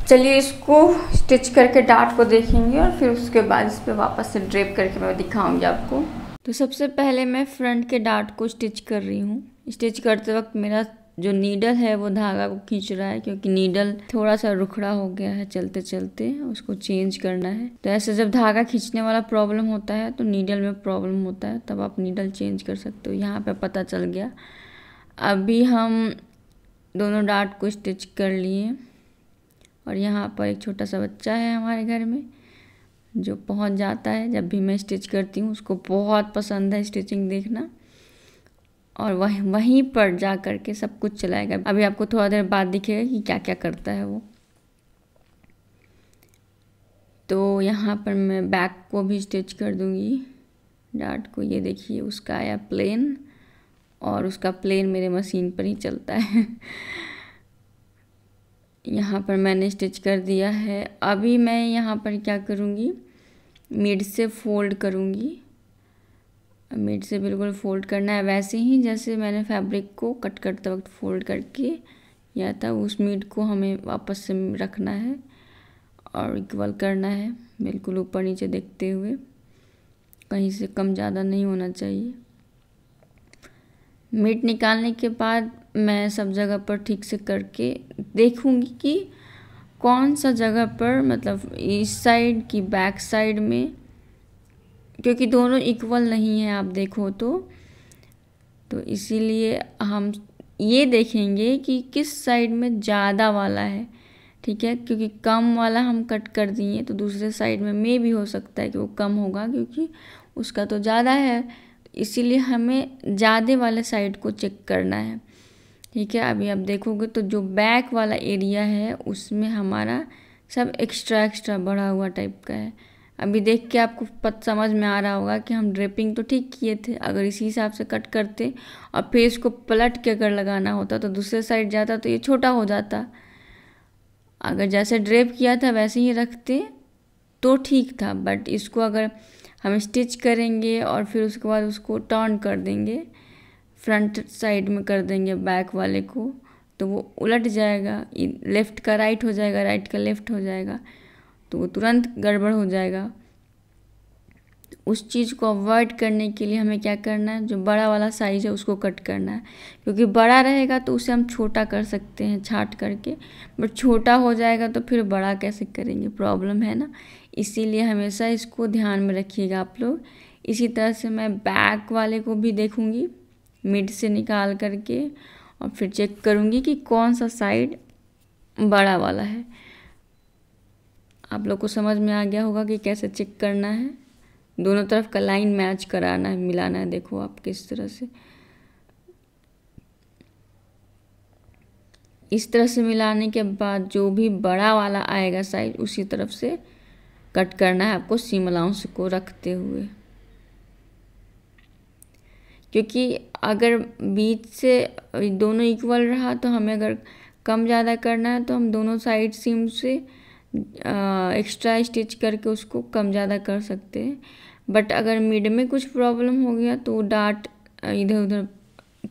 चलिए इसको स्टिच करके डार्ट को देखेंगे और फिर उसके बाद इस पर वापस से ड्रेप करके मैं दिखाऊँगी आपको। तो सबसे पहले मैं फ्रंट के डार्ट को स्टिच कर रही हूँ। स्टिच करते वक्त मेरा जो नीडल है वो धागा को खींच रहा है, क्योंकि नीडल थोड़ा सा रुखड़ा हो गया है चलते चलते उसको चेंज करना है। तो ऐसे जब धागा खींचने वाला प्रॉब्लम होता है तो नीडल में प्रॉब्लम होता है, तब आप नीडल चेंज कर सकते हो। यहाँ पे पता चल गया अभी हम दोनों डार्ट को स्टिच कर लिए और यहाँ पर एक छोटा सा बच्चा है हमारे घर में, जो पहुँच जाता है। जब भी मैं स्टिच करती हूँ, उसको बहुत पसंद है स्टिचिंग देखना। और वह, वहीं पर जा कर के सब कुछ चलाएगा। अभी आपको थोड़ा देर बाद दिखेगा कि क्या क्या करता है वो। तो यहाँ पर मैं बैक को भी स्टिच कर दूँगी। डार्ट को, ये देखिए, उसका आया प्लेन। और उसका प्लेन मेरे मशीन पर ही चलता है। यहाँ पर मैंने स्टिच कर दिया है। अभी मैं यहाँ पर क्या करूँगी? मिड से फोल्ड करूँगी। मिड से बिल्कुल फोल्ड करना है। वैसे ही जैसे मैंने फैब्रिक को कट करते वक्त फोल्ड करके या था, उस मिड को हमें वापस से रखना है और इक्वल करना है। बिल्कुल ऊपर नीचे देखते हुए। कहीं से कम ज़्यादा नहीं होना चाहिए। मिड निकालने के बाद मैं सब जगह पर ठीक से करके देखूँगी कि कौन सा जगह पर मतलब इस साइड की बैक साइड में, क्योंकि दोनों इक्वल नहीं है, आप देखो तो। तो इसीलिए हम ये देखेंगे कि किस साइड में ज़्यादा वाला है, ठीक है? क्योंकि कम वाला हम कट कर दिए तो दूसरे साइड में मे भी हो सकता है कि वो कम होगा, क्योंकि उसका तो ज़्यादा है। इसीलिए हमें ज़्यादा वाले साइड को चेक करना है। ठीक है, अभी आप देखोगे तो जो बैक वाला एरिया है, उसमें हमारा सब एक्स्ट्रा एक्स्ट्रा बढ़ा हुआ टाइप का है। अभी देख के आपको पत, समझ में आ रहा होगा कि हम ड्रेपिंग तो ठीक किए थे, अगर इसी हिसाब से कट करते और फिर इसको पलट के अगर लगाना होता तो दूसरे साइड जाता तो ये छोटा हो जाता। अगर जैसे ड्रेप किया था, वैसे ही रखते तो ठीक था बट इसको अगर हम स्टिच करेंगे और फिर उसके बाद उसको टर्न कर देंगे। फ्रंट साइड में कर देंगे बैक वाले को तो वो उलट जाएगा। लेफ़्ट का राइट हो जाएगा राइट का लेफ़्ट हो जाएगा तो वो तुरंत गड़बड़ हो जाएगा। उस चीज़ को अवॉइड करने के लिए हमें क्या करना है? जो बड़ा वाला साइज़ है उसको कट करना है। क्योंकि बड़ा रहेगा तो उसे हम छोटा कर सकते हैं, छाट करके। बट छोटा हो जाएगा तो फिर बड़ा कैसे करेंगे? प्रॉब्लम है ना? इसीलिए हमेशा इसको ध्यान में रखिएगा आप लोग। इसी तरह से मैं बैक वाले को भी देखूँगी मिड से निकाल करके और फिर चेक करूँगी कि कौन सा साइड बड़ा वाला है। आप लोग को समझ में आ गया होगा कि कैसे चेक करना है। दोनों तरफ़ का लाइन मैच कराना है, मिलाना है, देखो आप किस तरह से। इस तरह से मिलाने के बाद जो भी बड़ा वाला आएगा साइज़ उसी तरफ़ से कट करना है आपको सीम अलाउंस को रखते हुए। क्योंकि अगर बीच से दोनों इक्वल रहा तो हमें अगर कम ज़्यादा करना है तो हम दोनों साइड सीम से एक्स्ट्रा स्टिच करके उसको कम ज़्यादा कर सकते हैं। बट अगर मिड में कुछ प्रॉब्लम हो गया तो डार्ट इधर उधर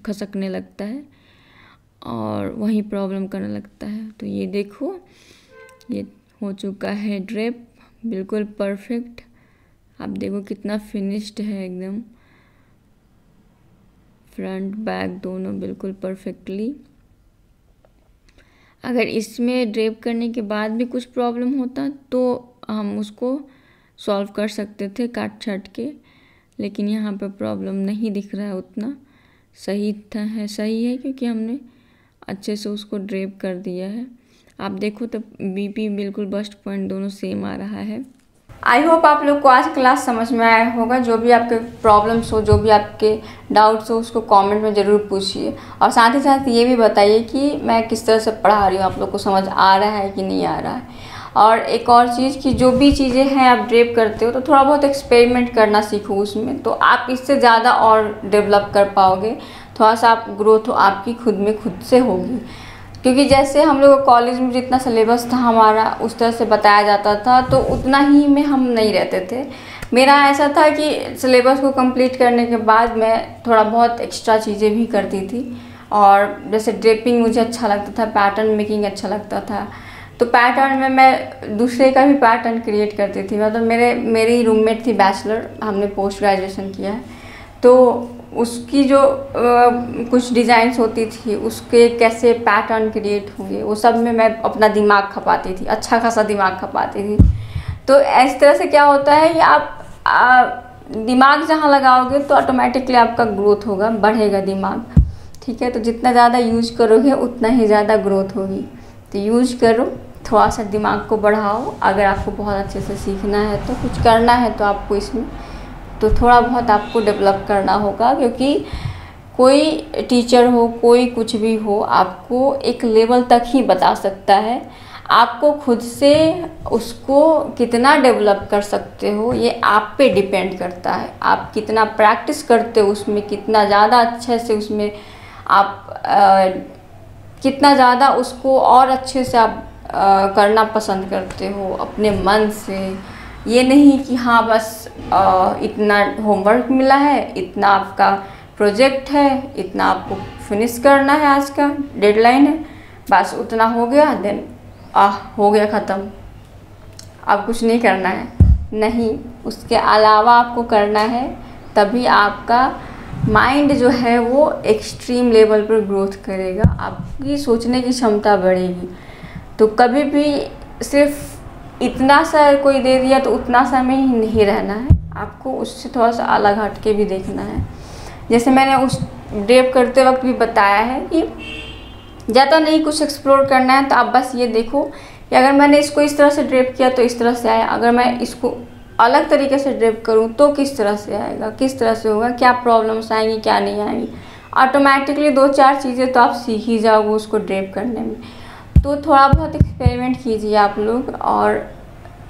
खसकने लगता है और वहीं प्रॉब्लम करने लगता है। तो ये देखो, ये हो चुका है ड्रेप बिल्कुल परफेक्ट आप देखो कितना फिनिश्ड है एकदम। फ्रंट बैक दोनों बिल्कुल परफेक्टली अगर इसमें ड्रेप करने के बाद भी कुछ प्रॉब्लम होता तो हम उसको सॉल्व कर सकते थे काट छाट के। लेकिन यहाँ पर प्रॉब्लम नहीं दिख रहा है उतना। सही था है, सही है क्योंकि हमने अच्छे से उसको ड्रेप कर दिया है। आप देखो तो बीपी बिल्कुल बस्ट पॉइंट दोनों सेम आ रहा है। आई होप आप लोग को आज क्लास समझ में आया होगा। जो भी आपके प्रॉब्लम्स हो, जो भी आपके डाउट्स हो, उसको कमेंट में ज़रूर पूछिए। और साथ ही साथ ये भी बताइए कि मैं किस तरह से पढ़ा रही हूँ, आप लोग को समझ आ रहा है कि नहीं आ रहा है। और एक और चीज़ कि जो भी चीज़ें हैं आप ड्रेप करते हो तो थोड़ा बहुत एक्सपेरिमेंट करना सीखो उसमें। तो आप इससे ज़्यादा और डेवलप कर पाओगे। थोड़ा सा आप ग्रोथ आपकी खुद में खुद से होगी। क्योंकि जैसे हम लोग कॉलेज में जितना सिलेबस था, हमारा उस तरह से बताया जाता था तो उतना ही में हम नहीं रहते थे। मेरा ऐसा था कि सिलेबस को कंप्लीट करने के बाद मैं थोड़ा बहुत एक्स्ट्रा चीज़ें भी करती थी। और जैसे ड्रेपिंग मुझे अच्छा लगता था पैटर्न मेकिंग अच्छा लगता था। तो पैटर्न में मैं दूसरे का भी पैटर्न क्रिएट करती थी। मतलब मेरे, मेरी रूममेट थी बैचलर हमने पोस्ट ग्रेजुएशन किया। है तो उसकी जो आ, कुछ डिज़ाइंस होती थी उसके कैसे पैटर्न क्रिएट होंगे वो सब में मैं अपना दिमाग खपाती थी अच्छा खासा दिमाग खपाती थी। तो इस तरह से क्या होता है कि आप आ, दिमाग जहाँ लगाओगे तो ऑटोमेटिकली आपका ग्रोथ होगा बढ़ेगा दिमाग। ठीक है? तो जितना ज़्यादा यूज़ करोगे उतना ही ज़्यादा ग्रोथ होगी। तो यूज़ करो थोड़ा सा दिमाग को बढ़ाओ। अगर आपको बहुत अच्छे से सीखना है तो कुछ करना है तो आपको इसमें तो थोड़ा बहुत आपको डेवलप करना होगा क्योंकि कोई टीचर हो कोई कुछ भी हो आपको एक लेवल तक ही बता सकता है। आपको खुद से उसको कितना डेवलप कर सकते हो ये आप पे डिपेंड करता है। आप कितना प्रैक्टिस करते हो उसमें कितना ज़्यादा अच्छे से उसमें आप आ, कितना ज़्यादा उसको और अच्छे से आप आ, करना पसंद करते हो अपने मन से। ये नहीं कि हाँ बस आ, इतना होमवर्क मिला है इतना आपका प्रोजेक्ट है इतना आपको फिनिश करना है आज का डेडलाइन है बस उतना हो गया देन आह हो गया ख़त्म। अब कुछ नहीं करना है। नहीं उसके अलावा आपको करना है तभी आपका माइंड जो है वो एक्सट्रीम लेवल पर ग्रोथ करेगा आपकी सोचने की क्षमता बढ़ेगी। तो कभी भी सिर्फ़ इतना सा कोई दे दिया तो उतना सा में ही नहीं रहना है। आपको उससे थोड़ा सा अलग हट के भी देखना है। जैसे मैंने उस ड्रेप करते वक्त भी बताया है कि ज़्यादा नहीं कुछ एक्सप्लोर करना है तो आप बस ये देखो कि अगर मैंने इसको इस तरह से ड्रेप किया तो इस तरह से आया। अगर मैं इसको अलग तरीके से ड्रेप करूँ तो किस तरह से आएगा, किस तरह से होगा, क्या प्रॉब्लम्स आएँगी, क्या नहीं आएँगी। ऑटोमेटिकली दो चार चीज़ें तो आप सीख ही जाओगे उसको ड्रेप करने में। तो थोड़ा बहुत एक्सपेरिमेंट कीजिए आप लोग और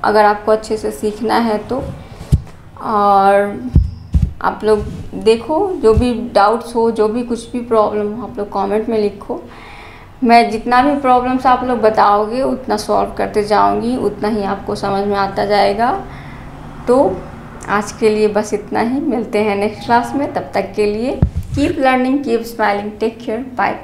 अगर आपको अच्छे से सीखना है तो। और आप लोग देखो, जो भी डाउट्स हो, जो भी कुछ भी प्रॉब्लम हो, आप लोग कमेंट में लिखो। मैं जितना भी प्रॉब्लम्स आप लोग बताओगे, उतना सॉल्व करते जाऊँगी, उतना ही आपको समझ में आता जाएगा। तो आज के लिए बस इतना ही। मिलते हैं नेक्स्ट क्लास में। तब तक के लिए keep learning keep smiling take care bye bye